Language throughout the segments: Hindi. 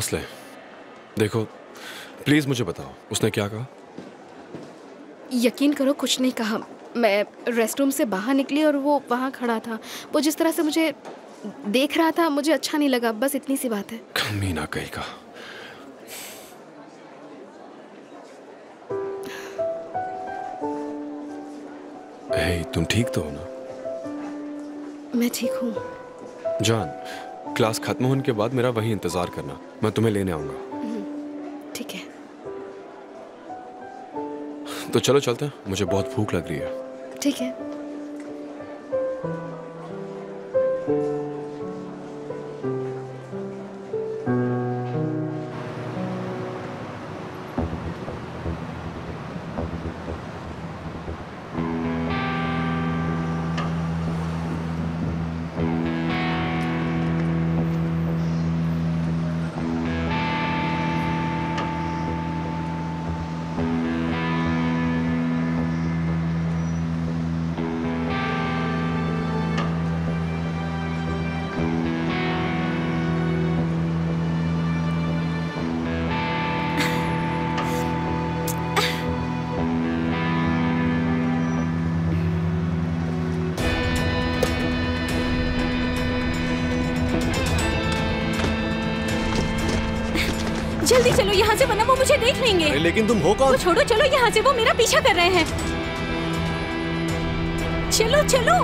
सांस ले। देखो प्लीज़ मुझे बताओ उसने क्या कहा? यकीन करो कुछ नहीं कहा। मैं रेस्ट रूम से बाहर निकली और वो वहाँ खड़ा था। वो जिस तरह से मुझे देख रहा था मुझे अच्छा नहीं लगा। बस इतनी सी बात है। कमीना कहीं का तुम ठीक तो हो ना? मैं ठीक हूँ। जान क्लास खत्म होने के बाद मेरा वही इंतज़ार करना। मैं तुम्हें लेने आऊँगा। ठीक है। तो चलो चलते हैं। मुझे बहुत भूख लग रही है। ठीक है। जल्दी चलो यहाँ से वरना वो मुझे देख लेंगे। अरे लेकिन तुम हो कौन? वो छोड़ो चलो यहाँ से वो मेरा पीछा कर रहे हैं। चलो चलो।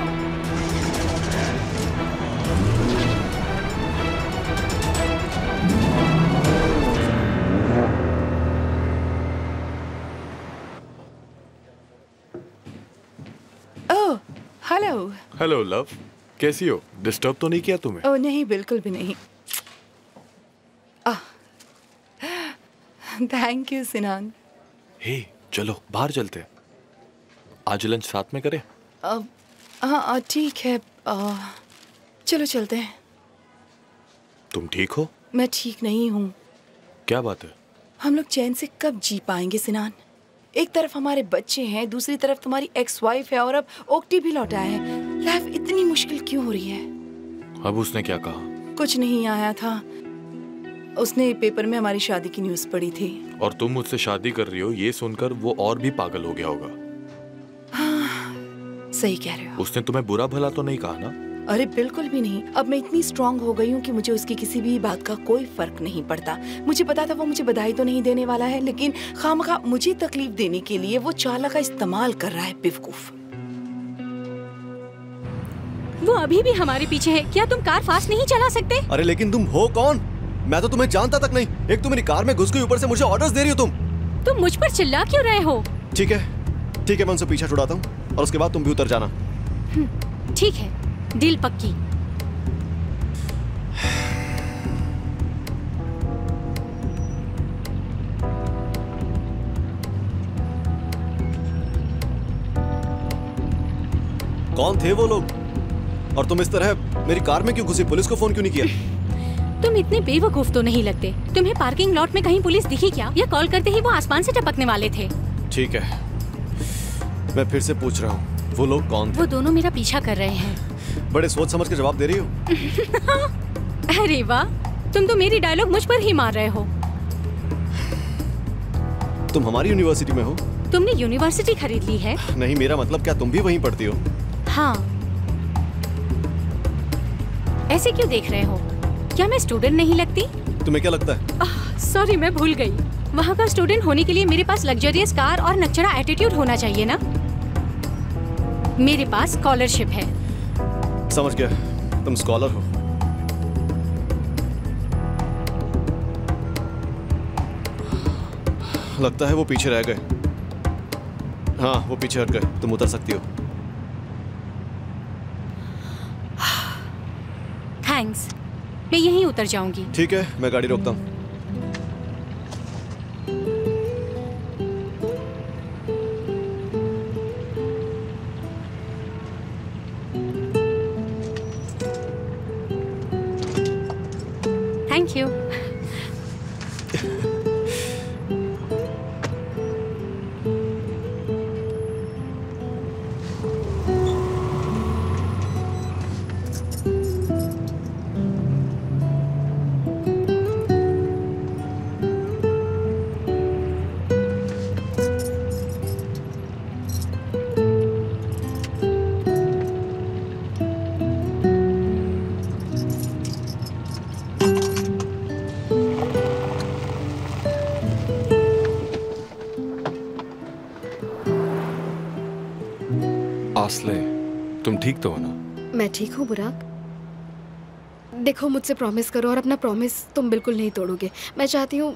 हेलो हेलो लव कैसी हो? डिस्टर्ब तो नहीं किया तुम्हें? ओह नहीं बिल्कुल भी नहीं। थैंक यू सिनान हे चलो बाहर चलते हैं। आज लंच साथ में करें? अब हाँ हाँ, ठीक है। आ, चलो चलते हैं। तुम ठीक हो? मैं ठीक नहीं हूँ। क्या बात है? हम लोग चैन से कब जी पाएँगे सिनान एक तरफ़ हमारे बच्चे हैं दूसरी तरफ़ तुम्हारी एक्स वाइफ है और अब ओक्टी भी लौटा है। लाइफ इतनी मुश्किल क्यों हो रही है? अब उसने क्या कहा? कुछ नहीं आया था। उसने पेपर में हमारी शादी की न्यूज़ पढ़ी थी। और तुम मुझसे शादी कर रही हो ये सुनकर वो और भी पागल हो गया होगा। सही कह रहे हो। उसने तुम्हें बुरा भला तो नहीं कहा ना? अरे बिल्कुल भी नहीं। अब मैं इतनी स्ट्रांग हो गई हूँ कि मुझे उसकी किसी भी बात का कोई फ़र्क नहीं पड़ता। मुझे पता था वो मुझे बधाई तो नहीं देने वाला है लेकिन खामखा मुझे तकलीफ़ देने के लिए वो चाला का इस्तेमाल कर रहा है बेवकूफ़। वो अभी भी हमारे पीछे है। क्या तुम कार फास्ट नहीं चला सकते? अरे लेकिन तुम हो कौन? मैं तो तुम्हें जानता तक नहीं। एक तो मेरी कार में घुस गई ऊपर से मुझे ऑर्डर्स दे रही हो तुम। तुम मुझ पर चिल्ला क्यों रहे हो? ठीक है ठीक है मैं उनसे पीछा छुड़ाता हूँ और उसके बाद तुम भी उतर जाना। ठीक है डील पक्की। कौन थे वो लोग? और तुम इस तरह मेरी कार में क्यों घुसी? पुलिस को फ़ोन क्यों नहीं किया? तुम इतने बेवकूफ़ तो नहीं लगते। तुम्हें पार्किंग लॉट में कहीं पुलिस दिखी क्या? या कॉल करते ही वो आसमान से टपकने वाले थे? ठीक है। मैं फिर से पूछ रहा हूँ वो लोग कौन थे? वो दोनों मेरा पीछा कर रहे हैं। बड़े सोच समझ के जवाब दे रही हो? अरे वाह तुम तो मेरी डायलॉग मुझ पर ही मार रहे हो। तुम हमारी यूनिवर्सिटी में हो। तुमने यूनिवर्सिटी खरीद ली है? नहीं मेरा मतलब क्या तुम भी वहीं पढ़ती हो? हाँ। ऐसे क्यों देख रहे हो? क्या मैं स्टूडेंट नहीं लगती? तुम्हें क्या लगता है? सॉरी मैं भूल गई। वहाँ का स्टूडेंट होने के लिए मेरे पास लग्जरियस कार और नक्चरा एटीट्यूड होना चाहिए ना? मेरे पास स्कॉलरशिप है। समझ गया। तुम स्कॉलर हो। लगता है वो पीछे रह गए। हाँ वो पीछे हट गए। तुम उतर सकती हो। थैंक्स मैं यहीं उतर जाऊँगी। ठीक है मैं गाड़ी रोकता हूँ। ठीक हूँ बुराक देखो मुझसे प्रॉमिस करो और अपना प्रॉमिस तुम बिल्कुल नहीं तोड़ोगे। मैं चाहती हूँ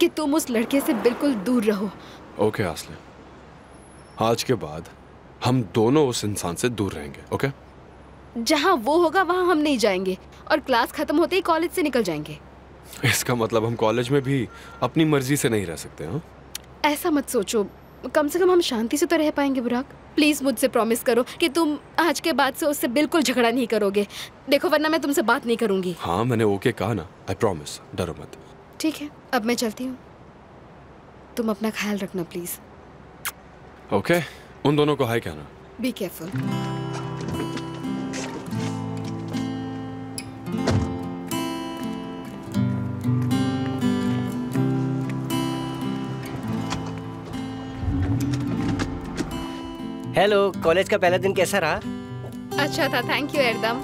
कि तुम उस लड़के से बिल्कुल दूर रहो। ओके आसले आज के बाद हम दोनों उस इंसान से दूर रहेंगे ओके जहाँ वो होगा वहाँ हम नहीं जाएँगे और क्लास खत्म होते ही कॉलेज से निकल जाएँगे। इसका मतलब हम कॉलेज में भी अपनी मर्ज़ी से नहीं रह सकते हाँ? ऐसा मत सोचो। कम से कम हम शांति से तो रह पाएँगे बुराक। प्लीज़ मुझसे प्रॉमिस करो कि तुम आज के बाद से उससे बिल्कुल झगड़ा नहीं करोगे। देखो वरना मैं तुमसे बात नहीं करूँगी। हाँ मैंने ओके कहा ना। आई प्रॉमिस डरो मत। ठीक है अब मैं चलती हूँ। तुम अपना ख्याल रखना प्लीज़। ओके okay, उन दोनों को हाई कहना। बी केयरफुल हेलो कॉलेज का पहला दिन कैसा रहा? अच्छा था थैंक यू एकदम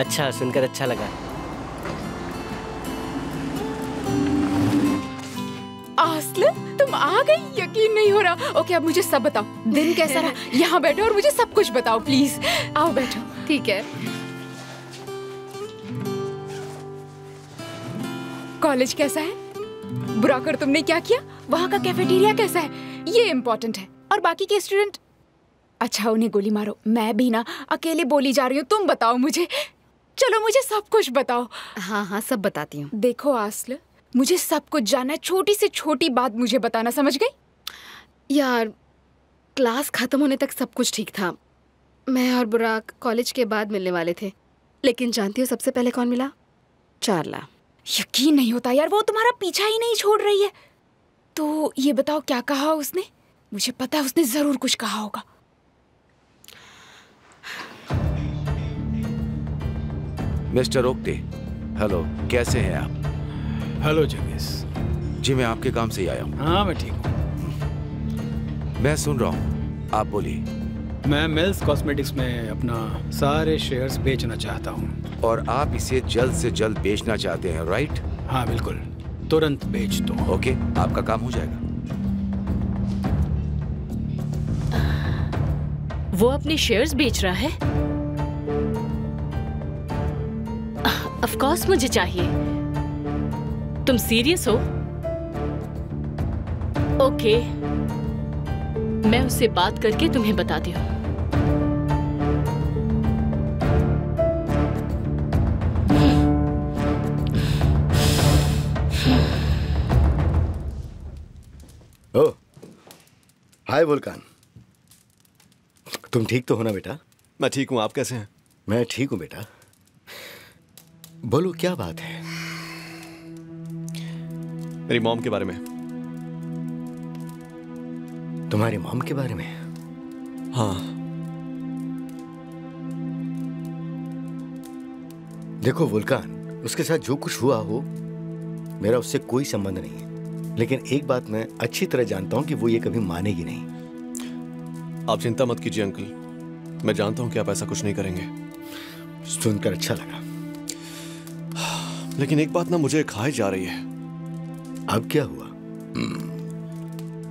अच्छा सुनकर अच्छा लगा। आस्ल तुम आ गई? यकीन नहीं हो रहा। ओके अब मुझे सब बताओ। दिन कैसा रहा? यहाँ बैठो और मुझे सब कुछ बताओ प्लीज़ आओ बैठो। ठीक है। कॉलेज कैसा है? बुरा कर तुमने क्या किया? वहाँ का कैफेटेरिया कैसा है? ये इम्पोर्टेंट है। और बाकी के स्टूडेंट अच्छा उन्हें गोली मारो। मैं भी ना अकेले बोली जा रही हूँ। तुम बताओ मुझे। चलो मुझे सब कुछ बताओ। हाँ हाँ सब बताती हूँ। देखो आसल मुझे सब कुछ जानना है। छोटी से छोटी बात मुझे बताना समझ गई? यार क्लास खत्म होने तक सब कुछ ठीक था। मैं और बुराक कॉलेज के बाद मिलने वाले थे। लेकिन जानती हो सबसे पहले कौन मिला? चारला। यकीन नहीं होता यार वो तुम्हारा पीछा ही नहीं छोड़ रही है। तो ये बताओ क्या कहा उसने? मुझे पता है उसने ज़रूर कुछ कहा होगा। मिस्टर ओक्टे हेलो कैसे हैं आप? हेलो जगेश। जी मैं आपके काम से ही आया हूँ। हाँ मैं ठीक हूँ। मैं सुन रहा हूँ आप बोलिए। मैं मिल्स कॉस्मेटिक्स में अपना सारे शेयर्स बेचना चाहता हूँ। और आप इसे जल्द से जल्द बेचना चाहते हैं राइट? हाँ बिल्कुल। तुरंत बेच दो। ओके आपका काम हो जाएगा। वो अपने शेयर्स बेच रहा है? ऑफ़ कोर्स मुझे चाहिए। तुम सीरियस हो? ओके मैं उससे बात करके तुम्हें बताती हूँ। हाय वुल्कान तुम ठीक तो हो ना बेटा? मैं ठीक हूँ आप कैसे हैं? मैं ठीक हूँ बेटा। बोलो क्या बात है? मेरी मॉम के बारे में। तुम्हारी मॉम के बारे में? हाँ। देखो वुल्कान उसके साथ जो कुछ हुआ हो मेरा उससे कोई संबंध नहीं है। लेकिन एक बात मैं अच्छी तरह जानता हूँ कि वो ये कभी मानेगी नहीं। आप चिंता मत कीजिए अंकल। मैं जानता हूँ कि आप ऐसा कुछ नहीं करेंगे। सुनकर अच्छा लगा। लेकिन एक बात ना मुझे खाई जा रही है। अब क्या हुआ?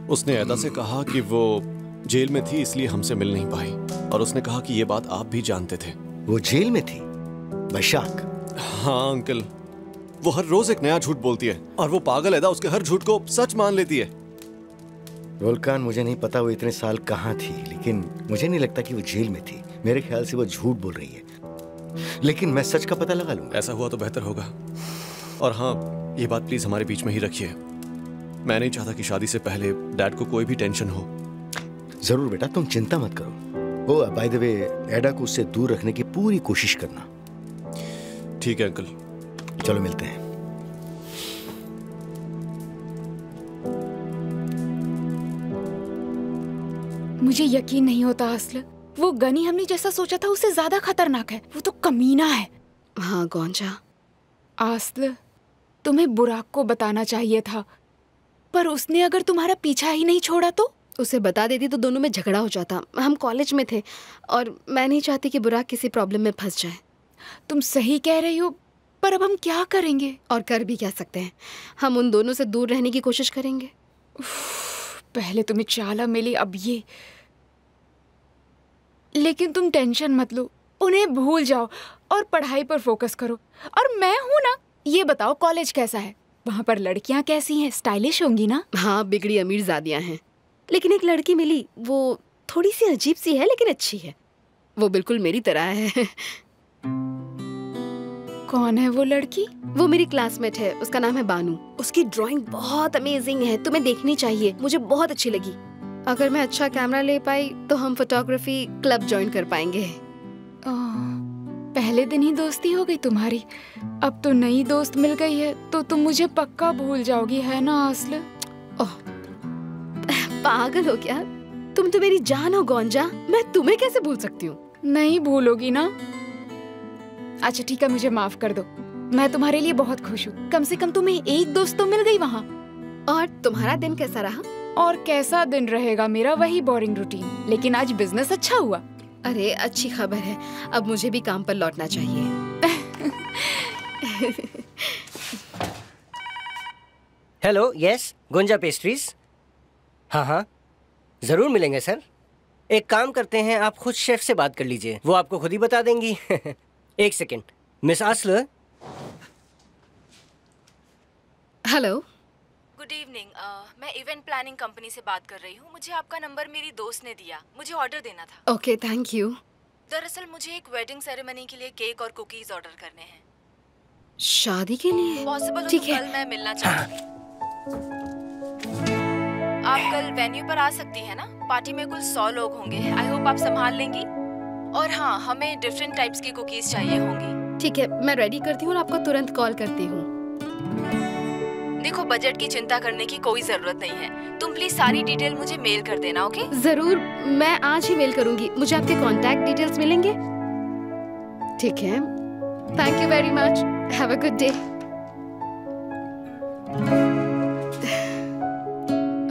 उसने ऐदा से कहा कि वो जेल में थी इसलिए हमसे मिल नहीं पाई। और उसने कहा कि ये बात आप भी जानते थे। वो जेल में थी? बशाक हाँ अंकल। वो हर रोज एक नया झूठ बोलती है और वो पागल ऐदा उसके हर झूठ को सच मान लेती है। वुल्कान मुझे नहीं पता वो इतने साल कहाँ थी लेकिन मुझे नहीं लगता कि वो जेल में थी। मेरे ख्याल से वो झूठ बोल रही है। लेकिन मैं सच का पता लगा लूँगा। ऐसा हुआ तो बेहतर होगा। और हाँ ये बात प्लीज़ हमारे बीच में ही रखिए। मैं नहीं चाहता कि शादी से पहले डैड को कोई भी टेंशन हो। ज़रूर बेटा तुम चिंता मत करो। ओ बाय द वे एडा को उससे दूर रखने की पूरी कोशिश करना। ठीक है अंकल चलो मिलते हैं। मुझे यकीन नहीं होता असल वो गनी हमने जैसा सोचा था उससे ज़्यादा खतरनाक है। वो तो कमीना है। हाँ गौंजा। आसल तुम्हें बुराक को बताना चाहिए था। पर उसने अगर तुम्हारा पीछा ही नहीं छोड़ा तो? उसे बता देती तो दोनों में झगड़ा हो जाता। हम कॉलेज में थे और मैं नहीं चाहती कि बुराक किसी प्रॉब्लम में फंस जाए। तुम सही कह रही हो पर अब हम क्या करेंगे? और कर भी क्या सकते हैं? हम उन दोनों से दूर रहने की कोशिश करेंगे। पहले तुम्हें चाला मिली अब ये। लेकिन तुम टेंशन मत लो। उन्हें भूल जाओ और पढ़ाई पर फोकस करो। और मैं हूँ ना ये बताओ कॉलेज कैसा है? वहाँ पर लड़कियाँ कैसी हैं? स्टाइलिश होंगी ना? हाँ बिगड़ी अमीर जादियाँ हैं। लेकिन एक लड़की मिली वो थोड़ी सी अजीब सी है लेकिन अच्छी है। वो बिल्कुल मेरी तरह है। कौन है वो लड़की? वो मेरी क्लासमेट है उसका नाम है बानू। उसकी ड्राइंग बहुत अमेजिंग है तुम्हें देखनी चाहिए मुझे बहुत अच्छी लगी। अगर मैं अच्छा कैमरा ले पाई तो हम फोटोग्राफी क्लब ज्वाइन कर पाएँगे। ओह, पहले दिन ही दोस्ती हो गई तुम्हारी। अब तो नई दोस्त मिल गई है तो तुम मुझे पक्का भूल जाओगी है ना आसल? पागल हो क्या? तुम तो मेरी जान हो गौंजा। मैं तुम्हें कैसे भूल सकती हूँ? नहीं भूलोगी ना? अच्छा ठीक है मुझे माफ़ कर दो। मैं तुम्हारे लिए बहुत खुश हूँ। कम से कम तुम्हें एक दोस्त तो मिल गई वहाँ। और तुम्हारा दिन कैसा रहा? और कैसा दिन रहेगा मेरा वही बोरिंग रूटीन लेकिन आज बिज़नेस अच्छा हुआ। अरे अच्छी खबर है। अब मुझे भी काम पर लौटना चाहिए। हेलो यस गुंजा पेस्ट्रीज हाँ हाँ। ज़रूर मिलेंगे सर एक काम करते हैं आप खुद शेफ से बात कर लीजिए। वो आपको खुद ही बता देंगी। एक second miss Asal hello good evening मैं इवेंट प्लानिंग कंपनी से बात कर रही हूँ। मुझे आपका नंबर मेरी दोस्त ने दिया। मुझे ऑर्डर देना था। ओके थैंक यू दरअसल मुझे एक वेडिंग सेरेमनी के लिए केक और कुकीज ऑर्डर करने हैं। शादी के लिए? पॉसिबल ठीक तो है। कल मैं मिलना चाहूँगी। आप कल वेन्यू पर आ सकती है ना? पार्टी में कुल सौ लोग होंगे। आई होप आप संभाल लेंगी। और हाँ हमें डिफरेंट टाइप्स की कुकीज चाहिए होंगी। ठीक है मैं रेडी करती हूँ और आपको तुरंत कॉल करती हूँ। देखो बजट की चिंता करने की कोई ज़रूरत नहीं है। तुम प्लीज़ सारी डिटेल मुझे मेल कर देना ओके ज़रूर मैं आज ही मेल करूँगी। मुझे आपके कांटेक्ट डिटेल्स मिलेंगे। ठीक है। Thank you very much have a good day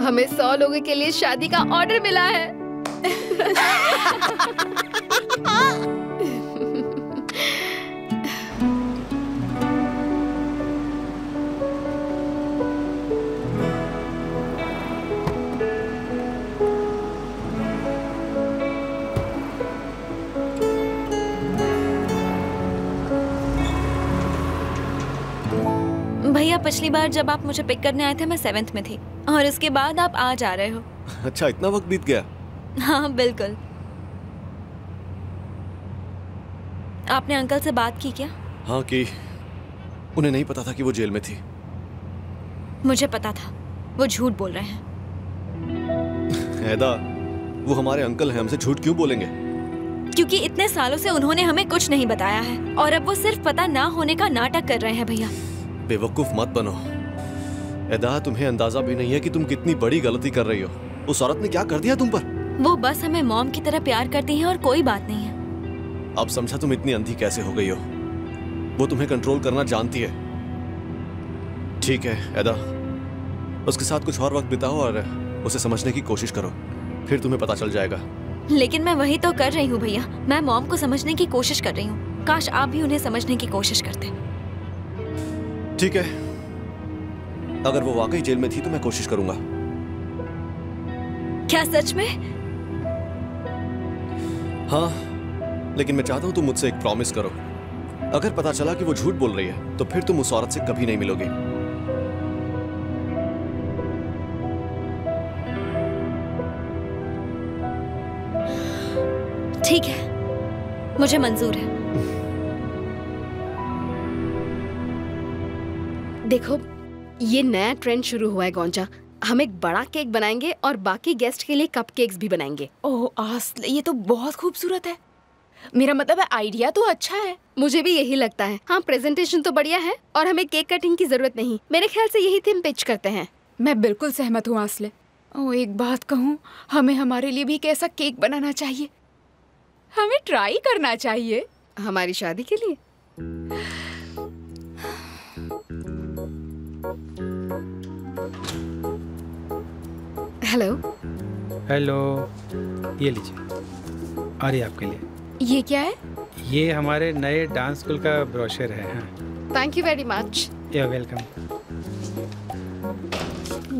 हमें सौ लोगों के लिए शादी का ऑर्डर मिला है। भैया पिछली बार जब आप मुझे पिक करने आए थे मैं सेवेंथ में थी। और इसके बाद आप आज आ रहे हो। अच्छा इतना वक्त बीत गया। हाँ बिल्कुल। आपने अंकल से बात की क्या? हाँ कि उन्हें नहीं पता था कि वो जेल में थी। मुझे पता था। वो झूठ बोल रहे हैं। हैदा वो हमारे अंकल हैं हमसे झूठ क्यों बोलेंगे? क्योंकि इतने सालों से उन्होंने हमें कुछ नहीं बताया है। और अब वो सिर्फ़ पता ना होने का नाटक कर रहे हैं भैया। बेवकूफ़ मत बनो। एदा तुम्हें अंदाज़ा भी नहीं है कि तुम कितनी बड़ी गलती कर रही हो। उस औरत ने क्या कर दिया तुम पर? वो बस हमें मॉम की तरह प्यार करती है और कोई बात नहीं है। अब समझा तुम इतनी अंधी कैसे हो गई हो। वो तुम्हें कंट्रोल करना जानती है। ठीक है एदा उसके साथ कुछ और वक्त बिताओ और उसे समझने की कोशिश करो। फिर तुम्हें पता चल जाएगा। लेकिन मैं वही तो कर रही हूँ भैया। मैं मॉम को समझने की कोशिश कर रही हूँ। काश आप भी उन्हें समझने की कोशिश करते। ठीक है। अगर वो वाकई जेल में थी तो मैं कोशिश करूँगा। क्या सच में? हाँ लेकिन मैं चाहता हूँ तुम मुझसे एक प्रॉमिस करो। अगर पता चला कि वो झूठ बोल रही है तो फिर तुम उस औरत से कभी नहीं मिलोगे। ठीक है। मुझे मंजूर है। देखो ये नया ट्रेंड शुरू हुआ है गौंजा। हम एक बड़ा केक बनाएँगे और बाकी गेस्ट के लिए कप केक्स भी बनाएँगे। ओह आसल ये तो बहुत खूबसूरत है। मेरा मतलब है आइडिया तो अच्छा है। मुझे भी यही लगता है। हाँ प्रेजेंटेशन तो बढ़िया है और हमें केक कटिंग की ज़रूरत नहीं। मेरे ख्याल से यही थीम पिच करते हैं। मैं बिल्कुल सहमत हूँ आसले ओ एक बात कहूँ हमें हमारे लिए भी एक ऐसा केक बनाना चाहिए। हमें ट्राई करना चाहिए। हमारी शादी के लिए। हेलो हेलो ये लीजिए। और ये आपके लिए। ये क्या है? ये हमारे नए डांस स्कूल का ब्रोशर है हाँ। Thank you very much you welcome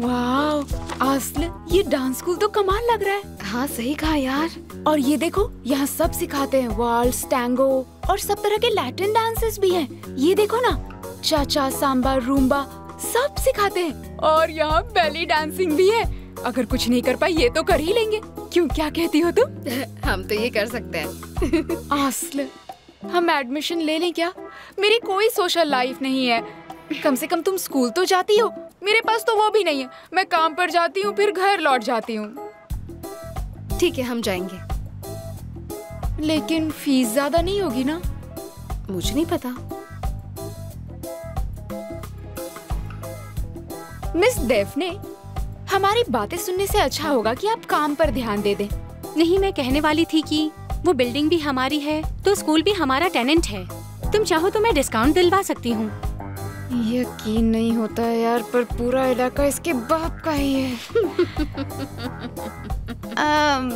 वाह आसल ये डांस स्कूल तो कमाल लग रहा है। हाँ सही कहा यार। और ये देखो यहाँ सब सिखाते हैं वाल्स टैंगो और सब तरह के लैटिन डांसेस भी हैं। ये देखो ना चाचा सांबा रूम्बा सब सिखाते हैं। और यहाँ बेली डांसिंग भी है। अगर कुछ नहीं कर पाई ये तो कर ही लेंगे। क्यों क्या कहती हो तुम? हम तो ये कर सकते हैं। आसल हम एडमिशन ले लें क्या? मेरी कोई सोशल लाइफ नहीं है। कम से कम तुम स्कूल तो जाती हो। मेरे पास तो वो भी नहीं है। मैं काम पर जाती हूँ फिर घर लौट जाती हूँ। ठीक है हम जाएँगे। लेकिन फ़ीस ज़्यादा नहीं होगी ना? मुझे नहीं पता। मिस डेफने हमारी बातें सुनने से अच्छा होगा कि आप काम पर ध्यान दे दें। नहीं मैं कहने वाली थी कि वो बिल्डिंग भी हमारी है तो स्कूल भी हमारा टेनेंट है। तुम चाहो तो मैं डिस्काउंट दिलवा सकती हूँ। यकीन नहीं होता है यार पर पूरा इलाका इसके बाप का ही है। अम,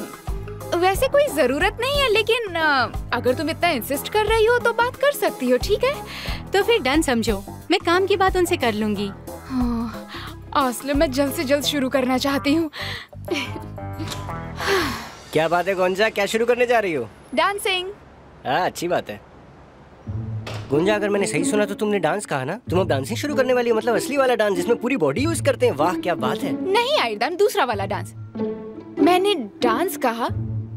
वैसे कोई ज़रूरत नहीं है लेकिन अ, अगर तुम इतना इंसिस्ट कर रही हो तो बात कर सकती हो ठीक है? तो फिर डन समझो मैं काम की बात उनसे कर लूँगी। हाँ, असले मैं जल्द से जल्द शुरू करना चाहती हूँ। क्या बात है गोंजा? क्या शुरू करने जा रही हो? डांसिंग हाँ अच्छी बात है। गुंजा अगर मैंने सही सुना तो तुमने डांस कहा ना? तुम अब डांसिंग शुरू करने वाली हो मतलब असली वाला डांस जिसमें पूरी बॉडी यूज़ करते हैं। वाह क्या बात है। नहीं आयरदान दूसरा वाला डांस मैंने डांस कहा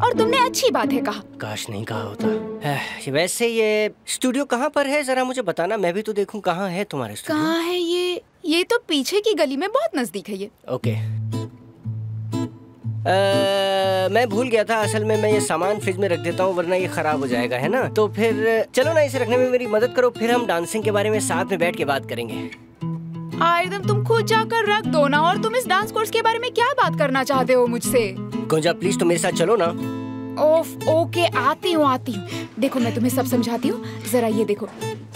और तुमने अच्छी बात है कहा। काश नहीं कहा होता। वैसे ये स्टूडियो कहाँ पर है? जरा मुझे बताना मैं भी तो देखूँ कहाँ है तुम्हारे कहाँ है ये? ये तो पीछे की गली में बहुत नज़दीक है ये। ओके। अ, मैं भूल गया था असल में मैं ये सामान फ्रिज में रख देता हूँ वरना ये खराब हो जाएगा है ना? तो फिर चलो ना इसे रखने में मेरी मदद करो फिर हम डांसिंग के बारे में साथ में बैठ के बात करेंगे। आयरदम तुम खुद जाकर रख दो ना और तुम इस डांस कोर्स के बारे में क्या बात करना चाहते हो मुझसे? गुंजा प्लीज़ तुम मेरे साथ चलो ना। ओफ ओके आती हूँ आती हूँ। देखो मैं तुम्हें सब समझाती हूँ। जरा ये देखो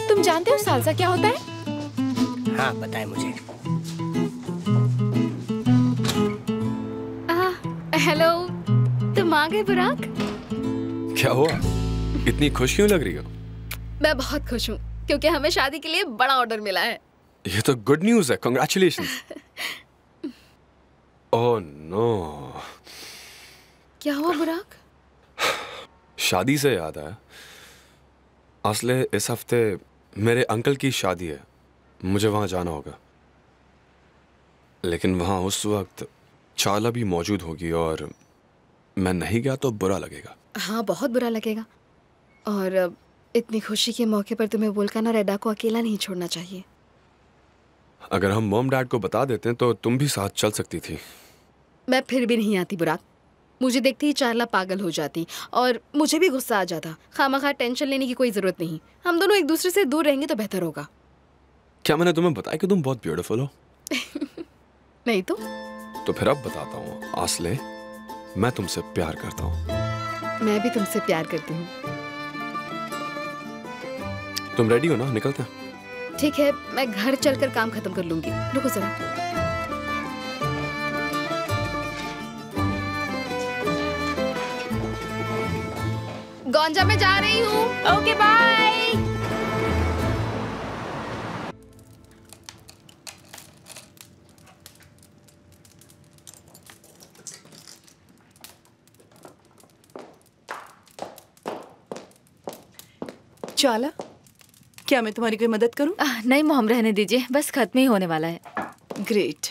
तुम जानते हो सालसा क्या होता है? हाँ बताए मुझे। हेलो तुम आ गए बुराक? क्या हुआ? इतनी खुश क्यों लग रही हो? मैं बहुत खुश हूँ क्योंकि हमें शादी के लिए बड़ा ऑर्डर मिला है। ये तो गुड न्यूज़ है कॉन्ग्रेचुलेशन ओह नो क्या हुआ बुराक? शादी से याद आया। असले इस हफ़्ते मेरे अंकल की शादी है। मुझे वहाँ जाना होगा। लेकिन वहाँ उस वक्त चाला भी मौजूद होगी और मैं नहीं गया तो बुरा लगेगा। हाँ बहुत बुरा लगेगा। और इतनी खुशी के मौके पर तुम्हें वुल्कान और एडा को अकेला नहीं छोड़ना चाहिए। अगर हम मॉम डैड को बता देते तो तुम भी साथ चल सकती थी। मैं फिर भी नहीं आती बुराक। मुझे देखते ही चारला पागल हो जाती और मुझे भी गुस्सा आ जाता। खामा खा टेंशन लेने की कोई ज़रूरत नहीं। हम दोनों एक दूसरे से दूर रहेंगे तो बेहतर होगा। क्या मैंने तुम्हें बताया कि तुम बहुत ब्यूटीफुल हो? नहीं तो? तो फिर अब बताता हूँ आसले मैं तुमसे प्यार करता हूँ। मैं भी तुमसे प्यार करती हूँ। तुम रेडी हो ना? निकलते हैं। ठीक है मैं घर चलकर काम खत्म कर लूँगी। रुको जरा। गौंजा में जा रही हूँ। ओके बाय चाला क्या मैं तुम्हारी कोई मदद करूँ? आह, नहीं मोहम रहने दीजिए। बस खत्म ही होने वाला है। ग्रेट।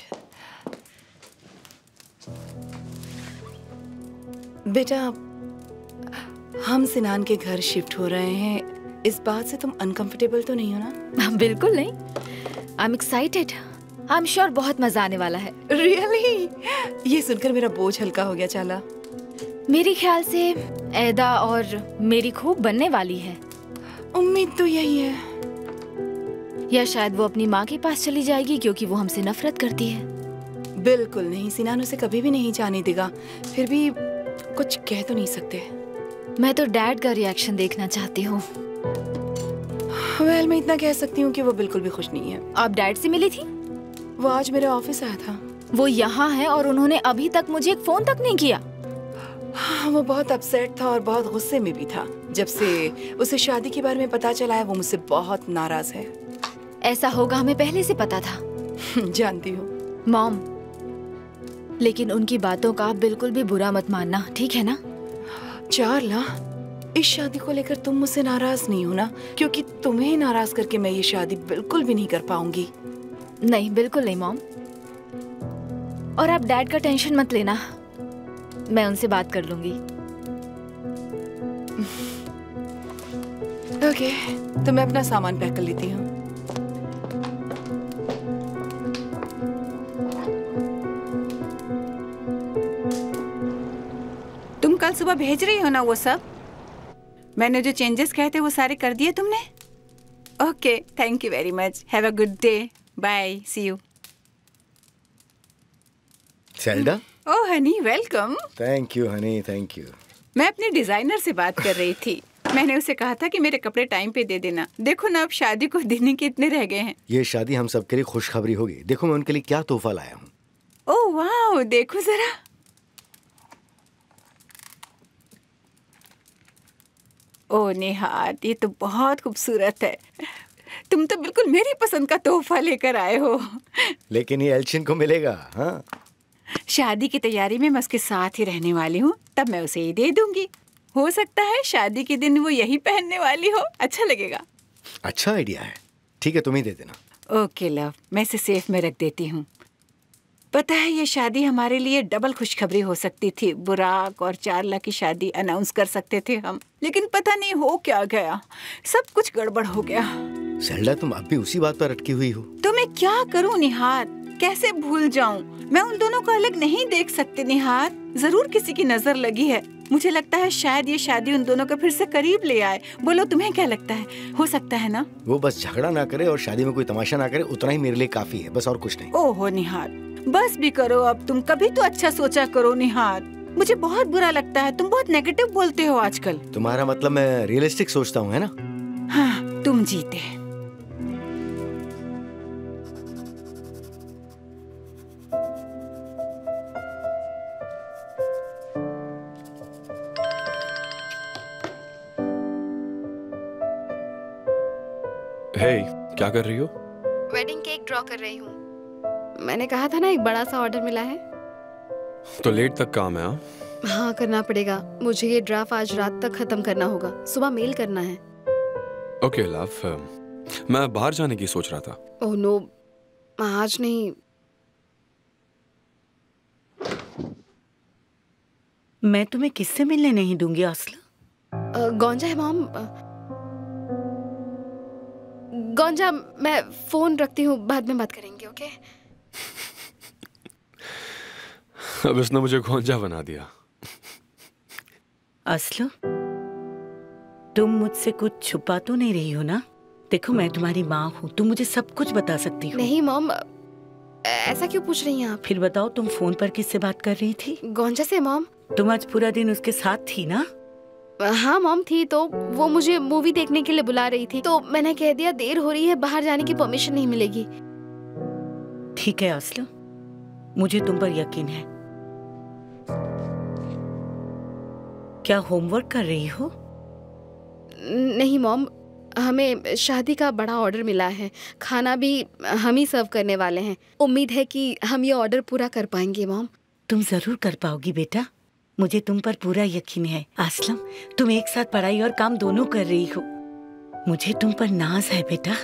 बेटा हम सिनान के घर शिफ्ट हो रहे हैं। इस बात से तुम अनकंफर्टेबल तो नहीं हो ना? बिल्कुल नहीं। I am excited I am sure बहुत मज़ा आने वाला है। Really really? ये सुनकर मेरा बोझ हल्का हो गया चाला। मेरे ख्याल से ऐदा और मेरी खूब बनने वाली है। उम्मीद तो यही है। या शायद वो अपनी माँ के पास चली जाएगी क्योंकि वो हमसे नफरत करती है। बिल्कुल नहीं सिनान उसे कभी भी नहीं जाने देगा। फिर भी कुछ कह तो नहीं सकते। मैं तो डैड का रिएक्शन देखना चाहती हूँ। वेल मैं इतना कह सकती हूँ कि वो बिल्कुल भी खुश नहीं है। आप डैड से मिली थी? वो आज मेरे ऑफ़िस आया था। वो यहाँ है और उन्होंने अभी तक मुझे एक फ़ोन तक नहीं किया। हाँ, वो बहुत अपसेट था और बहुत गुस्से में भी था। जब से उसे शादी के बारे में पता चला है वो मुझसे बहुत नाराज़ है। ऐसा होगा हमें पहले से पता था। जानती हूँ। मॉम लेकिन उनकी बातों का आप बिल्कुल भी बुरा मत मानना ठीक है ना? चारला इस शादी को लेकर तुम मुझसे नाराज़ नहीं हो ना? क्योंकि तुम्हें नाराज़ करके मैं ये शादी बिल्कुल भी नहीं कर पाऊँगी। नहीं बिल्कुल नहीं मॉम। और आप डैड का टेंशन मत लेना। मैं उनसे बात कर लूँगी। ओके okay, तो मैं अपना सामान पैक कर लेती हूँ। तुम कल सुबह भेज रही हो ना वो सब? मैंने जो चेंजेस कहे थे वो सारे कर दिए तुमने? Okay thank you very much have a good day bye see you Selda oh honey welcome thank you honey thank you मैं अपने डिज़ाइनर से बात कर रही थी। मैंने उसे कहा था कि मेरे कपड़े टाइम पे दे देना। देखो ना अब शादी को दिन ही कितने रह गए हैं। ये शादी हम सबके लिए खुशखबरी होगी। देखो मैं उनके लिए क्या तोहफा लाया हूँ। ओह वाह देखो जरा। ओ निहात ये तो बहुत खूबसूरत है। तुम तो बिल्कुल मेरी पसंद का तोहफा लेकर आए हो। लेकिन ये एल्चिन को मिलेगा हाँ? शादी की तैयारी में मैं उसके साथ ही रहने वाली हूँ तब मैं उसे ये दे दूँगी। हो सकता है शादी के दिन वो यही पहनने वाली हो। अच्छा लगेगा। अच्छा आइडिया है। ठीक है तुम ही दे देना। ओके लव मैं इसे सेफ़ में रख देती हूँ। पता है ये शादी हमारे लिए डबल खुशखबरी हो सकती थी। बुराक और चारला की शादी अनाउंस कर सकते थे हम लेकिन पता नहीं हो क्या गया। सब कुछ गड़बड़ हो गया। सेल्डा तुम अब भी उसी बात पर अटकी हुई हो। तो मैं क्या करूँ निहार? कैसे भूल जाऊँ? मैं उन दोनों को अलग नहीं देख सकती निहार। ज़रूर किसी की नज़र लगी है। मुझे लगता है शायद ये शादी उन दोनों को फिर से करीब ले आए। बोलो तुम्हें क्या लगता है? हो सकता है ना? वो बस झगड़ा ना करे और शादी में कोई तमाशा ना करे उतना ही मेरे लिए काफ़ी है बस और कुछ नहीं। ओहो निहार। बस भी करो अब तुम कभी तो अच्छा सोचा करो निहार। मुझे बहुत बुरा लगता है तुम बहुत नेगेटिव बोलते हो आजकल। तुम्हारा मतलब मैं रियलिस्टिक सोचता हूँ है ना? हाँ तुम जीते। कर रही हो? वेडिंग केक ड्रॉ कर रही हूँ। मैंने कहा था ना एक बड़ा सा ऑर्डर मिला है। तो लेट तक काम है हाँ? हाँ करना पड़ेगा। मुझे ये ड्राफ्ट आज रात तक खत्म करना होगा। सुबह मेल करना है। ओके लव मैं बाहर जाने की सोच रहा था। ओह नो आज नहीं। मैं तुम्हें किससे मिलने नहीं दूँगी असला? गौंजा है मॉम। गौंजा मैं फ़ोन रखती हूँ बाद में बात करेंगे ओके? अब इसने मुझे गौंजा बना दिया। असलो तुम मुझसे कुछ छुपा तो नहीं रही हो ना? देखो मैं तुम्हारी माँ हूँ तुम मुझे सब कुछ बता सकती हो। नहीं मॉम ऐसा क्यों पूछ रही हैं आप? फिर बताओ तुम फ़ोन पर किससे बात कर रही थी? गौंजा से मॉम। तुम आज पूरा दिन उसके साथ थी ना? हाँ मॉम थी तो वो मुझे मूवी देखने के लिए बुला रही थी। तो मैंने कह दिया देर हो रही है बाहर जाने की परमिशन नहीं मिलेगी। ठीक है असलो मुझे तुम पर यकीन है। क्या होमवर्क कर रही हो? नहीं मॉम। हमें शादी का बड़ा ऑर्डर मिला है। खाना भी हम ही सर्व करने वाले हैं। उम्मीद है कि हम ये ऑर्डर पूरा कर पाएँगे मॉम। तुम ज़रूर कर पाओगी बेटा। मुझे तुम पर पूरा यकीन है। आसलम तुम एक साथ पढ़ाई और काम दोनों कर रही हो। मुझे तुम पर नाज है बेटा।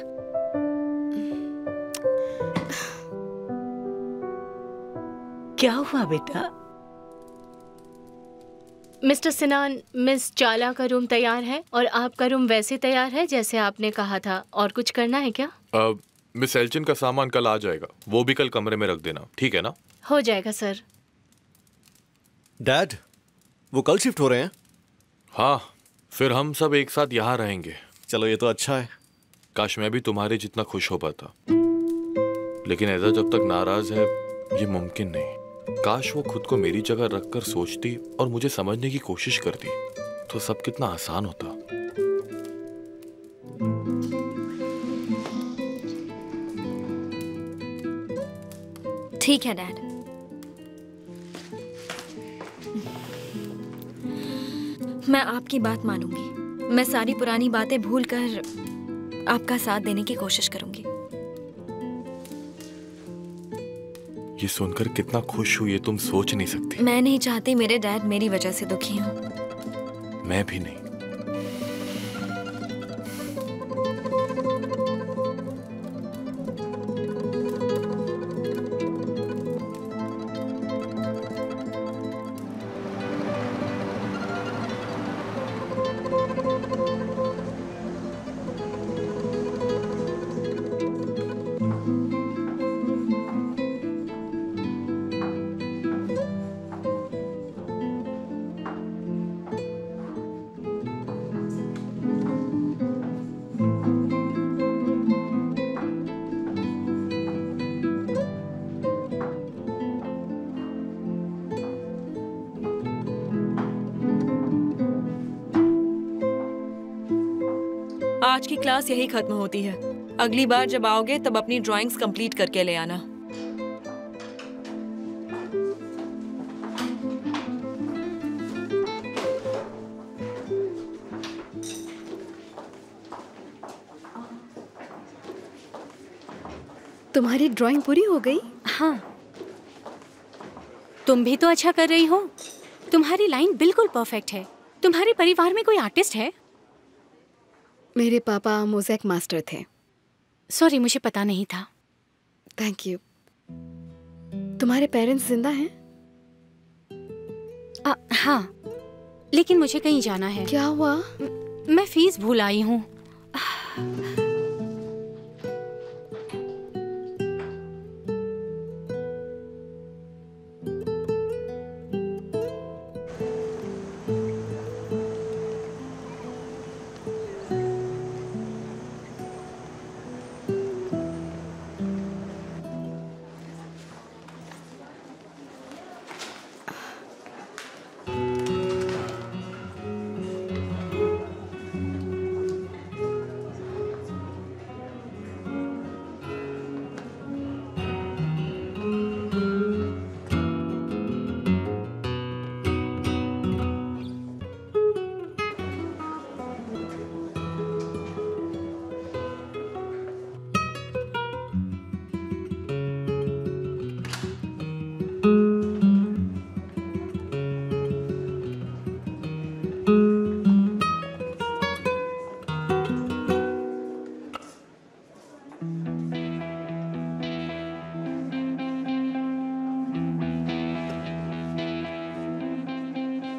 क्या हुआ बेटा? मिस्टर सिनान मिस चाला का रूम तैयार है और आपका रूम वैसे तैयार है जैसे आपने कहा था। और कुछ करना है क्या? अब मिस एल्चिन का सामान कल आ जाएगा। वो भी कल कमरे में रख देना। ठीक है ना? हो जाएगा सर। डैड वो कल शिफ्ट हो रहे हैं। हाँ फिर हम सब एक साथ यहाँ रहेंगे। चलो ये तो अच्छा है। काश मैं भी तुम्हारे जितना खुश हो पाता। लेकिन ऐसा जब तक नाराज़ है ये मुमकिन नहीं। काश वो खुद को मेरी जगह रखकर सोचती और मुझे समझने की कोशिश करती तो सब कितना आसान होता। ठीक है डैड। मैं आपकी बात मानूँगी। मैं सारी पुरानी बातें भूल कर आपका साथ देने की कोशिश करूँगी। ये सुनकर कितना खुश हुई ये तुम सोच नहीं सकती। मैं नहीं चाहती मेरे डैड मेरी वजह से दुखी हो। मैं भी नहीं। क्लास यही खत्म होती है। अगली बार जब आओगे तब अपनी ड्राइंग्स कंप्लीट करके ले आना। तुम्हारी ड्राइंग पूरी हो गई? हाँ। तुम भी तो अच्छा कर रही हो। तुम्हारी लाइन बिल्कुल परफेक्ट है। तुम्हारे परिवार में कोई आर्टिस्ट है? मेरे पापा मोजैक मास्टर थे। सॉरी मुझे पता नहीं था। थैंक यू तुम्हारे पेरेंट्स ज़िंदा हैं? आ, हाँ। लेकिन मुझे कहीं जाना है। क्या हुआ? मैं फ़ीस भूल आई हूँ।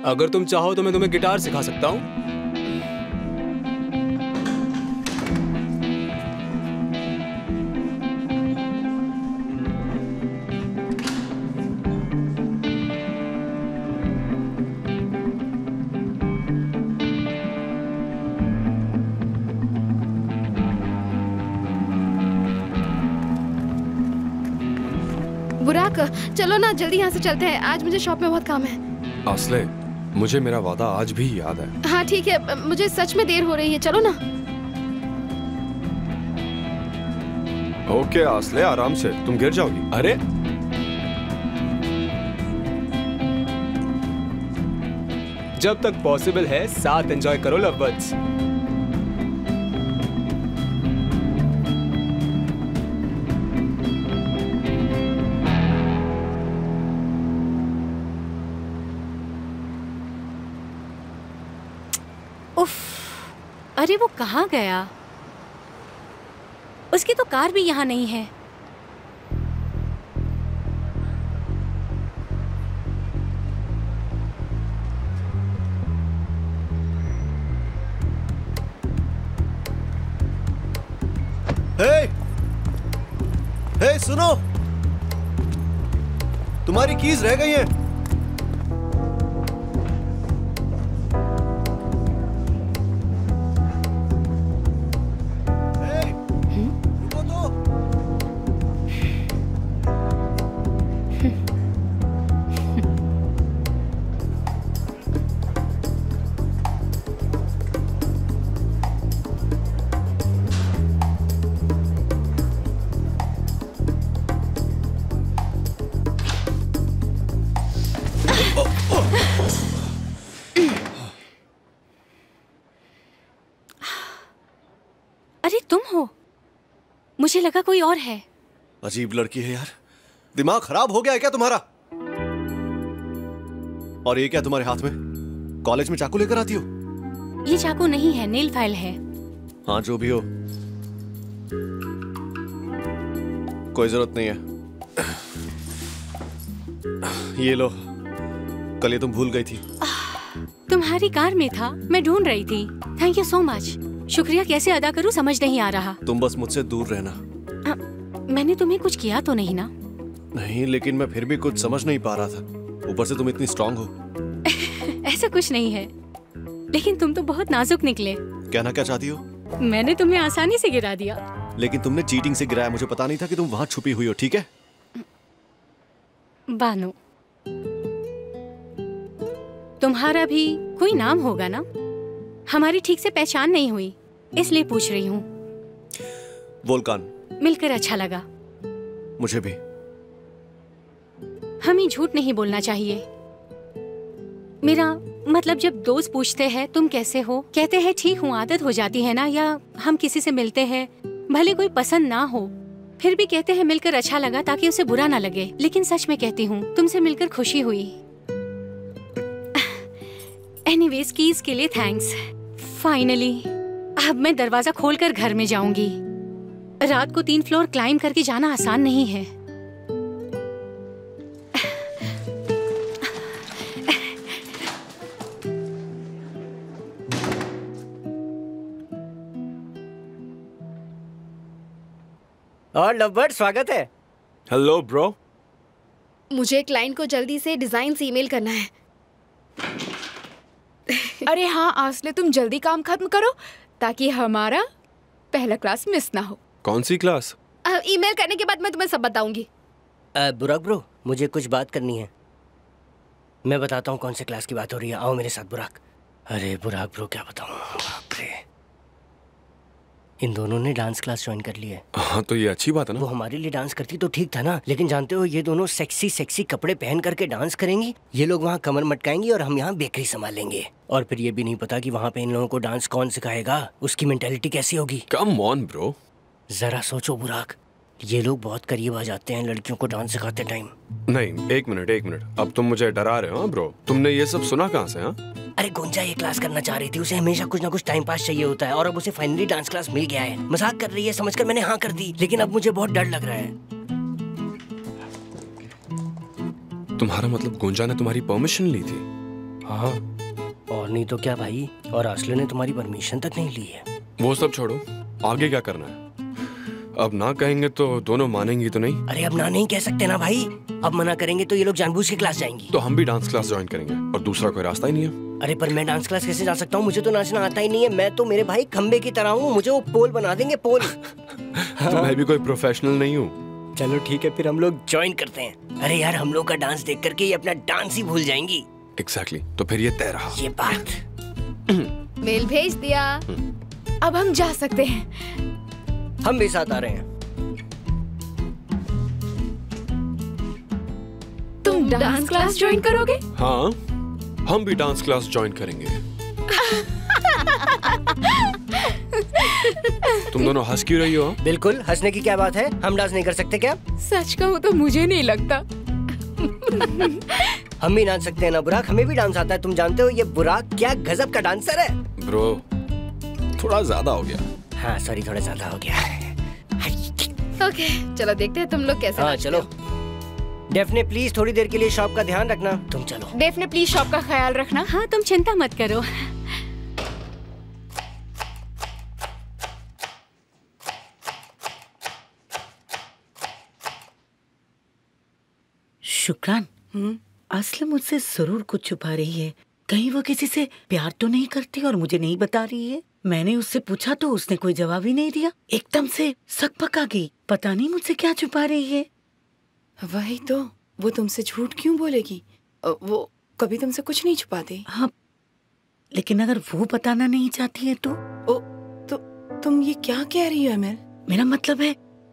अगर तुम चाहो तो मैं तुम्हें गिटार सिखा सकता हूँ। बुराक चलो ना जल्दी यहाँ से चलते हैं। आज मुझे शॉप में बहुत काम है। आसले मुझे मेरा वादा आज भी याद है। हाँ ठीक है। मुझे सच में देर हो रही है। चलो ना। ओके आसले आराम से। तुम गिर जाओगी। अरे। जब तक पॉसिबल है साथ एंजॉय करो लवबर्ड्स उफ अरे वो कहाँ गया? उसकी तो कार भी यहाँ नहीं है। हे हे सुनो। तुम्हारी कीज रह गई हैं। लगा कोई और है। अजीब लड़की है यार। दिमाग खराब हो गया है क्या तुम्हारा? और ये क्या तुम्हारे हाथ में? कॉलेज में चाकू लेकर आती हो? ये चाकू नहीं है नेल फ़ाइल है। हाँ जो भी हो। कोई ज़रूरत नहीं है। ये लो। कल ये तुम भूल गई थी। तुम्हारी कार में था मैं ढूंढ रही थी। थैंक यू सो मच शुक्रिया कैसे अदा करूँ समझ नहीं आ रहा। तुम बस मुझसे दूर रहना। मैंने तुम्हें कुछ किया तो नहीं ना? नहीं लेकिन मैं फिर भी कुछ समझ नहीं पा रहा था। ऊपर से तुम इतनी स्ट्रांग हो। ऐसा कुछ नहीं है। लेकिन तुम तो बहुत नाजुक निकले। कहना क्या चाहती हो? मैंने तुम्हें आसानी से गिरा दिया। लेकिन तुमने चीटिंग से गिराया मुझे पता नहीं था कि तुम वहाँ छुपी हुई हो ठीक है? बानो तुम्हारा भी कोई नाम होगा ना? हमारी ठीक से पहचान नहीं हुई इसलिए पूछ रही हूँ। वोल्कान मिलकर अच्छा लगा। मुझे भी। हमें झूठ नहीं बोलना चाहिए। मेरा मतलब जब दोस्त पूछते हैं तुम कैसे हो? कहते हैं ठीक हूँ आदत हो जाती है ना या हम किसी से मिलते हैं भले कोई पसंद ना हो। फिर भी कहते हैं मिलकर अच्छा लगा ताकि उसे बुरा ना लगे। लेकिन सच में कहती हूँ तुमसे मिलकर खुशी हुई। एनीवेज कीज के लिए थैंक्स फाइनली अब मैं दरवाज़ा खोलकर घर में जाऊँगी। रात को तीन फ्लोर क्लाइंब करके जाना आसान नहीं है। और लवबर्ड स्वागत है। हेलो ब्रो मुझे क्लाइंट को जल्दी से डिज़ाइन ईमेल करना है। अरे हाँ आसले तुम जल्दी काम खत्म करो ताकि हमारा पहला क्लास मिस ना हो। कौन सी क्लास ईमेल करने के बाद मैं तुम्हें सब बताऊँगी। बुराक ब्रो मुझे कुछ बात करनी है। मैं बताता हूँ कौन से क्लास की बात हो रही है। आओ मेरे साथ बुराक अरे बुराक ब्रो क्या बताऊँ? बाप रे इन दोनों ने डांस क्लास ज्वाइन कर ली है। हाँ तो ये अच्छी बात है ना। वो हमारे लिए डांस करती तो ठीक था ना। लेकिन जानते हो ये दोनों सेक्सी सेक्सी कपड़े पहन करके डांस करेंगी। ये लोग वहाँ कमर मटकाएँगी और हम यहाँ बेकरी संभालेंगे। और फिर ये भी नहीं पता कि वहाँ पे इन लोगों को डांस कौन सिखाएगा। उसकी मेंटेलिटी कैसी होगी? कम ऑन ब्रो जरा सोचो बुराक। ये लोग बहुत करीब आ जाते हैं लड़कियों को डांस सिखाते टाइम नहीं एक मिनट एक मिनट। अब तुम मुझे डरा रहे हो हाँ ब्रो तुमने ये सब सुना कहाँ से हाँ? अरे गुंजा ये क्लास करना चाह रही थी उसे हमेशा कुछ ना कुछ टाइम पास चाहिए होता है और अब उसे फाइनली डांस क्लास मिल गया है। मज़ाक कर रही है समझकर मैंने हाँ कर दी लेकिन अब मुझे बहुत डर लग रहा है। तुम्हारा मतलब गुंजा ने तुम्हारी परमिशन ली थी? हाँ। और नहीं तो क्या भाई? और आसले ने तुम्हारी परमिशन तक नहीं ली है। वो सब छोड़ो। आगे क्या करना है? अब ना कहेंगे तो दोनों मानेंगी तो नहीं? अरे अब ना नहीं कह सकते ना भाई। अब मना करेंगे तो ये लोग जानबूझ के क्लास जाएँगी। तो हम भी डांस क्लास ज्वाइन करेंगे और दूसरा कोई रास्ता ही नहीं है। अरे पर मैं डांस क्लास कैसे जा सकता हूँ? मुझे तो नाचना आता ही नहीं है। मैं तो मेरे भाई खम्बे की तरह हूँ। मुझे वो पोल बना देंगे पोल। तो मैं भी कोई प्रोफेशनल नहीं हूँ। चलो ठीक है फिर हम लोग ज्वाइन करते हैं। अरे यार हम लोग का डांस देख करके ये अपना डांस ही भूल जाएँगी। Exactly exactly. तो फिर ये तय रहा। ये बात। मेल भेज दिया। अब हम जा सकते हैं। हम भी साथ आ रहे हैं। तुम डांस क्लास ज्वाइन करोगे? हाँ हम भी डांस क्लास ज्वाइन करेंगे। तुम दोनों हंस क्यों रही हो? बिल्कुल हंसने की क्या बात है? हम डांस नहीं कर सकते क्या? सच कहूँ तो मुझे नहीं लगता। हम भी नाच सकते हैं ना बुराक? हमें भी डांस आता है। तुम जानते हो ये बुराक क्या गजब का डांसर है? ब्रो थोड़ा ज़्यादा हो गया। हाँ सॉरी थोड़ा ज़्यादा हो गया ओके चलो देखते हैं तुम लोग कैसे हाँ चलो। डेफने प्लीज़ थोड़ी देर के लिए शॉप का ध्यान रखना। तुम चलो। डेफ ने प्लीज़ शॉप का ख्याल रखना। हाँ तुम चिंता मत करो। शुक्रान असलम मुझसे ज़रूर कुछ छुपा रही है। कहीं वो किसी से प्यार तो नहीं करती और मुझे नहीं बता रही है? मैंने उससे पूछा तो उसने कोई जवाब ही नहीं दिया। एकदम से सक पका गई। पता नहीं मुझसे क्या छुपा रही है। वही तो वो तुमसे झूठ क्यों बोलेगी? वो कभी तुमसे कुछ नहीं छुपाते। हाँ लेकिन अगर वो बताना नहीं चाहती है तो? ओ तो तुम ये क्या कह रही हो अमल मेरा मतलब है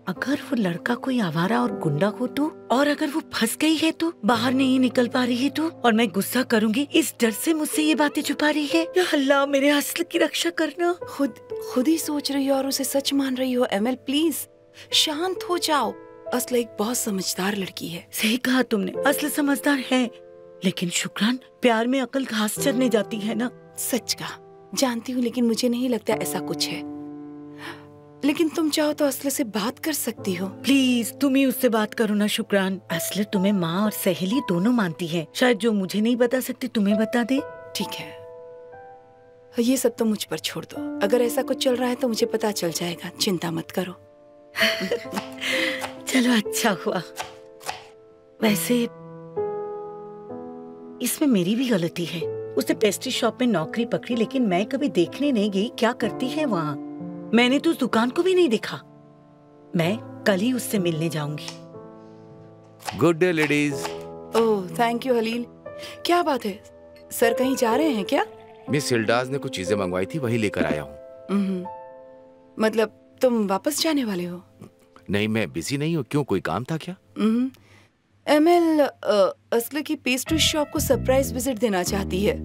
अगर वो लड़का कोई आवारा और गुंडा हो तो? और अगर वो फंस गई है तो? बाहर नहीं निकल पा रही है तो? और मैं गुस्सा करूँगी इस डर से मुझसे ये बातें छुपा रही है? या अल्लाह मेरे असल की रक्षा करना। खुद खुद ही सोच रही हो और उसे सच मान रही हो एमएल प्लीज़। शांत हो जाओ। असल एक बहुत समझदार लड़की है। सही कहा तुमने। असल समझदार है। लेकिन शुक्रान प्यार में अकल घास चरने जाती है ना? सच कहा। जानती हूँ लेकिन मुझे नहीं लगता ऐसा कुछ है। लेकिन तुम चाहो तो असले से बात कर सकती हो। प्लीज़ तुम ही उससे बात करो ना शुक्रान। असले तुम्हें माँ और सहेली दोनों मानती है। शायद जो मुझे नहीं बता सकती तुम्हें बता दे। ठीक है। ये सब तो मुझ पर छोड़ दो। अगर ऐसा कुछ चल रहा है तो मुझे पता चल जाएगा। चिंता मत करो। चलो अच्छा हुआ। वैसे इसमें मेरी भी गलती है। उसने पेस्ट्री शॉप में नौकरी पकड़ी लेकिन मैं कभी देखने नहीं गई। क्या करती है वहाँ? मैंने तो उस दुकान को भी नहीं देखा। मैं कल ही उससे मिलने जाऊँगी। Good day ladies oh thank you Halil क्या बात है? सर कहीं जा रहे हैं क्या? मिस सिल्डाज ने कुछ चीज़ें मंगवाई थी वही लेकर आया हूँ। हम्म, मतलब तुम वापस जाने वाले हो? नहीं मैं बिज़ी नहीं हूँ। क्यों? कोई काम था क्या? एमएल असले की पेस्ट्री शॉप को सरप्राइज़ विज़िट देना चाहती है।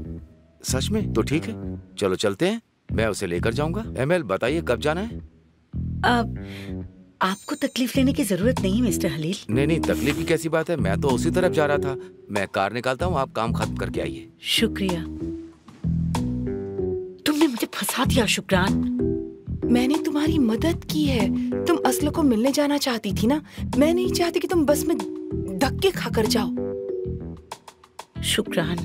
सच में? तो ठीक है। चलो चलते हैं। मैं उसे लेकर जाऊँगा। एमएल बताइए कब जाना है? अब आपको तकलीफ़ लेने की ज़रूरत नहीं मिस्टर हलील। नहीं नहीं तकलीफ़ की कैसी बात है? मैं तो उसी तरफ़ जा रहा था। मैं कार निकालता हूँ आप काम खत्म करके आइए। शुक्रिया। तुमने मुझे फंसा दिया शुक्रान। मैंने तुम्हारी मदद की है। तुम असल को मिलने जाना चाहती थी ना? मैं नहीं चाहती कि तुम बस में धक्के खाकर जाओ। शुक्रान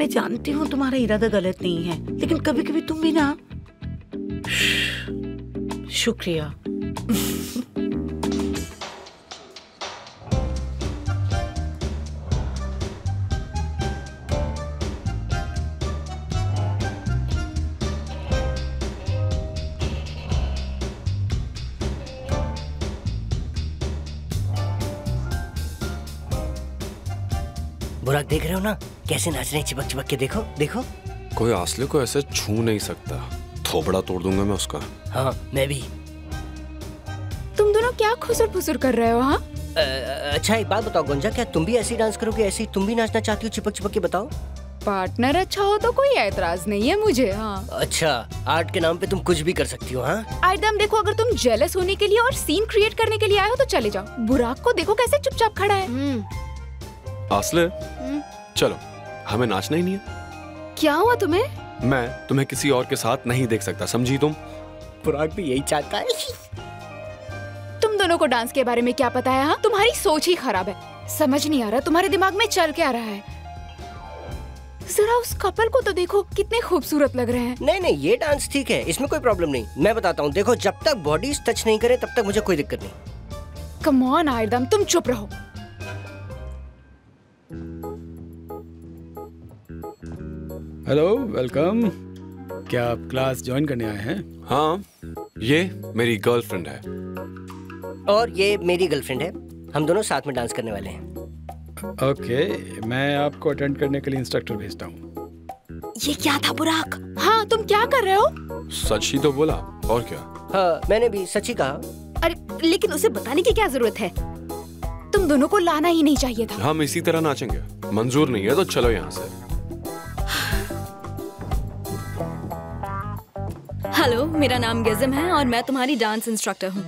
मैं जानती हूँ तुम्हारा इरादा गलत नहीं है लेकिन कभी कभी तुम भी ना। शुक्रिया। देख रहे हो ना? कैसे नाच रहे चिपक चिपक के देखो देखो। कोई आसले को ऐसे छू नहीं सकता। थोबड़ा तोड़ दूँगा मैं उसका। हाँ मैं भी। तुम दोनों क्या खुसर फुसर कर रहे हो हाँ? अच्छा एक बात बताओ गुंजा क्या तुम भी ऐसे डांस करोगे ऐसे तुम भी नाचना चाहती हो? चिपक चिपक के बताओ। पार्टनर अच्छा हो तो कोई ऐतराज नहीं है मुझे हाँ। अच्छा आर्ट के नाम पे तुम कुछ भी कर सकती हो हाँ? आइटम देखो अगर तुम जेलस होने के लिए और सीन क्रिएट करने के लिए आए हो तो चले जाओ। बुराक को देखो कैसे चुपचाप खड़ा है। आसले चलो हमें नाचना ही नहीं है। क्या हुआ तुम्हें? मैं तुम्हें किसी और के साथ नहीं देख सकता समझी तुम? बुराक भी यही चाहता है। तुम दोनों को डांस के बारे में क्या पता है हाँ? तुम्हारी सोच ही खराब है। समझ नहीं आ रहा तुम्हारे दिमाग में चल क्या रहा है? जरा उस कपल को तो देखो कितने खूबसूरत लग रहे हैं। नहीं नहीं ये डांस ठीक है इसमें कोई प्रॉब्लम नहीं। मैं बताता हूँ देखो जब तक बॉडी टच नहीं करे तब तक मुझे कोई दिक्कत नहीं। कम ऑन आयदम तुम चुप रहो। हेलो वेलकम क्या आप क्लास ज्वाइन करने आए हैं? हाँ ये मेरी गर्लफ्रेंड है। और ये मेरी गर्लफ्रेंड है। हम दोनों साथ में डांस करने वाले हैं। ओके मैं आपको अटेंड करने के लिए इंस्ट्रक्टर भेजता हूँ। ये क्या था बुराक? हाँ तुम क्या कर रहे हो? सच ही तो बोला और क्या? हाँ मैंने भी सच ही कहा। अरे लेकिन उसे बताने की क्या ज़रूरत है? तुम दोनों को लाना ही नहीं चाहिए था। हम इसी तरह नाचेंगे। मंजूर नहीं है तो चलो यहाँ से। हेलो मेरा नाम गेजम है और मैं तुम्हारी डांस इंस्ट्रक्टर हूँ।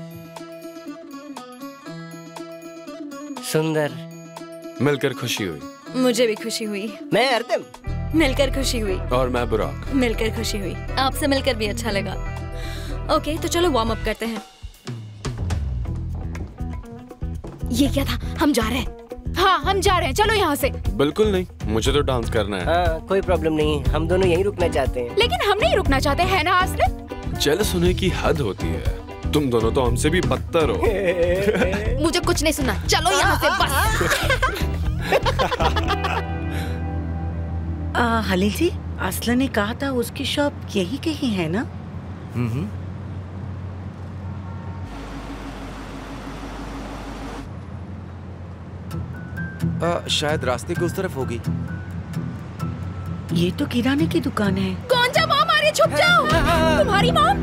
सुंदर। मिलकर खुशी हुई। मुझे भी खुशी हुई। मैं अर्दम मिलकर खुशी हुई। और मैं बुराक। मिलकर खुशी हुई। आपसे मिलकर भी अच्छा लगा। ओके तो चलो वार्म अप करते हैं। ये क्या था? हम जा रहे हैं। हाँ हम जा रहे हैं। चलो यहाँ से। बिल्कुल नहीं मुझे तो डांस करना है। हाँ कोई प्रॉब्लम नहीं। हम दोनों यहीं रुकना चाहते हैं। लेकिन हम नहीं रुकना चाहते है ना आसले जेलस होने की हद होती है। तुम दोनों तो हमसे भी बदतर हो। मुझे कुछ नहीं सुना चलो यहाँ से बस। आ, हलील जी असला ने कहा था उसकी शॉप यही कहीं है ना? हम्म। आ, शायद रास्ते के उस तरफ़ होगी। ये तो किराने की दुकान है। कौन जा मॉम आ रही छुप जाओ तुम्हारी मॉम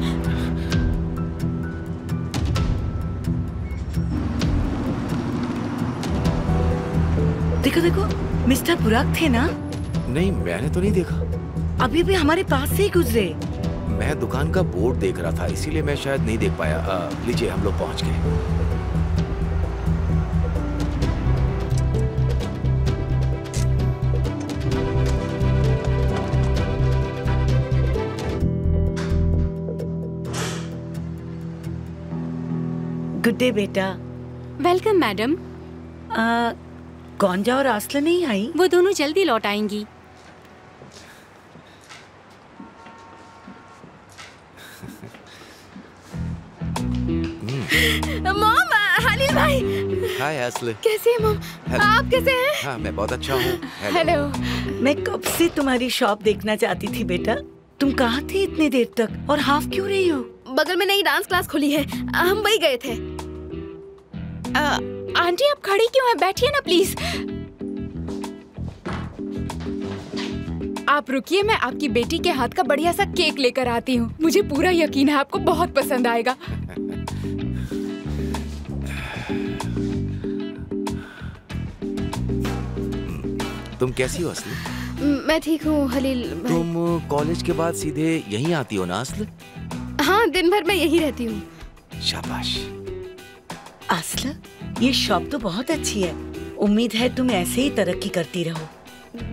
देखो देखो मिस्टर बुराक थे ना? नहीं मैंने तो नहीं देखा। अभी भी हमारे पास से ही गुजरे। मैं दुकान का बोर्ड देख रहा था इसीलिए मैं शायद नहीं देख पाया। लीजिए हम लोग पहुँच गए। गुड डे बेटा वेलकम मैडम कौन और आसला नहीं आई? वो दोनों जल्दी लौट आएँगी। मॉम हलील भाई। हाय असले कैसे हैं मॉम? आप कैसे हैं? हाँ मैं बहुत अच्छा हूँ। हेलो मैं कब से तुम्हारी शॉप देखना चाहती थी बेटा? तुम कहाँ थे इतने देर तक? और हाफ़ क्यों रही हो? बगल में नई डांस क्लास खुली है। हम वही गए थे। आंटी आप खड़ी क्यों हैं? बैठिए ना प्लीज़ आप रुकिए मैं आपकी बेटी के हाथ का बढ़िया सा केक लेकर आती हूँ। मुझे पूरा यकीन है आपको बहुत पसंद आएगा। तुम कैसी हो असले? मैं ठीक हूँ हलील। भाई तुम कॉलेज के बाद सीधे यहीं आती हो ना असल? हाँ दिन भर मैं यही रहती हूँ। शाबाश। आसला ये शॉप तो बहुत अच्छी है। उम्मीद है तुम ऐसे ही तरक्की करती रहो।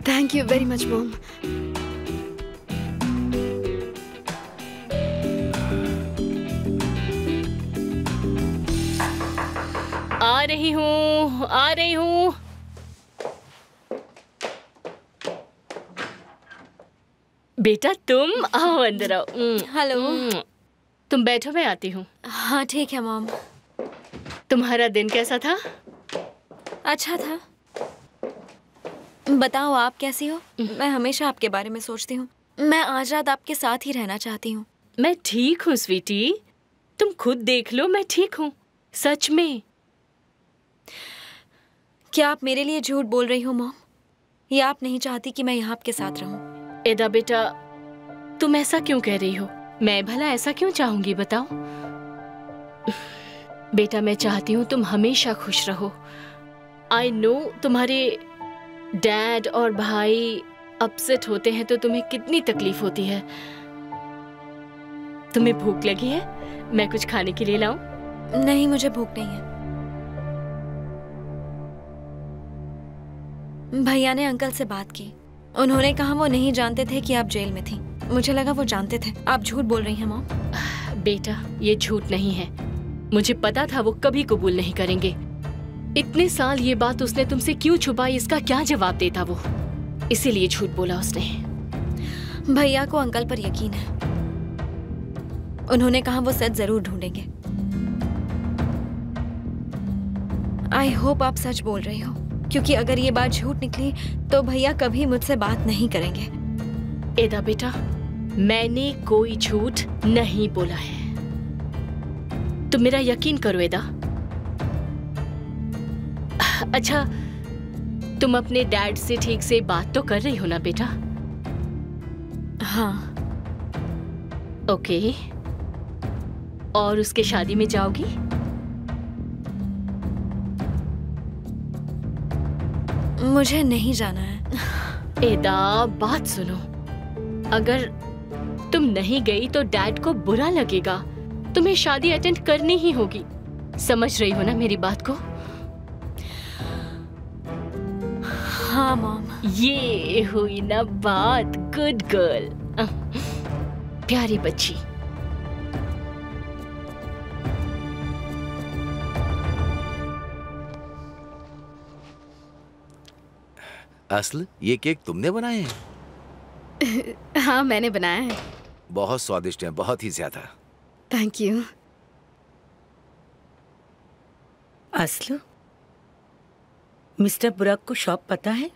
Thank you very much mom आ रही हूँ आ रही हूँ। बेटा तुम आओ अंदर आओ। हेलो तुम बैठो मैं आती हूँ। हाँ ठीक है मॉम तुम्हारा दिन कैसा था? अच्छा था। बताओ आप कैसी हो? मैं हमेशा आपके बारे में सोचती हूँ। मैं आज रात आपके साथ ही रहना चाहती हूँ। मैं ठीक हूँ स्वीटी। तुम खुद देख लो मैं ठीक हूँ। सच में। क्या आप मेरे लिए झूठ बोल रही हो मॉम? या आप नहीं चाहती कि मैं यहाँ आपके साथ रहूँ? एदा बेटा तुम ऐसा क्यों कह रही हो? मैं भला ऐसा क्यों चाहूँगी बताओ? बेटा मैं चाहती हूँ तुम हमेशा खुश रहो। आई नो तुम्हारे डैड और भाई अपसेट होते हैं तो तुम्हें कितनी तकलीफ़ होती है। तुम्हें भूख लगी है? मैं कुछ खाने के लिए लाऊं? नहीं मुझे भूख नहीं है। भैया ने अंकल से बात की। उन्होंने कहा वो नहीं जानते थे कि आप जेल में थी। मुझे लगा वो जानते थे। आप झूठ बोल रही हैं मॉम बेटा ये झूठ नहीं है। मुझे पता था वो कभी कबूल नहीं करेंगे। इतने साल ये बात उसने तुमसे क्यों छुपाई इसका क्या जवाब देता वो? इसीलिए झूठ बोला उसने। भैया को अंकल पर यकीन है। उन्होंने कहा वो सच ज़रूर ढूंढेंगे। आई होप आप सच बोल रहे हो क्योंकि अगर ये बात झूठ निकली तो भैया कभी मुझसे बात नहीं करेंगे। एदा बेटा मैंने कोई झूठ नहीं बोला है। तुम मेरा यकीन करो एदा। अच्छा तुम अपने डैड से ठीक से बात तो कर रही हो ना बेटा? हाँ। ओके। और उसके शादी में जाओगी? मुझे नहीं जाना है। एदा बात सुनो। अगर तुम नहीं गई तो डैड को बुरा लगेगा। तुम्हें शादी अटेंड करनी ही होगी। समझ रही हो ना मेरी बात को? हाँ मॉम। ये हुई ना बात गुड गर्ल प्यारी बच्ची। असल ये केक तुमने बनाए हैं? हाँ मैंने बनाया है। बहुत स्वादिष्ट है बहुत ही ज़्यादा। थैंक यू असलू मिस्टर बुराक को शॉप पता है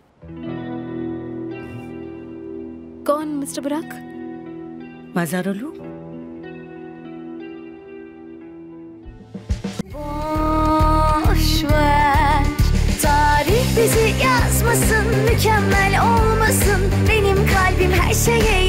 कौन मिस्टर बुराक मजारुलू Boş ver Tarih bizi yazmasın Mükemmel olmasın Benim kalbim her şeye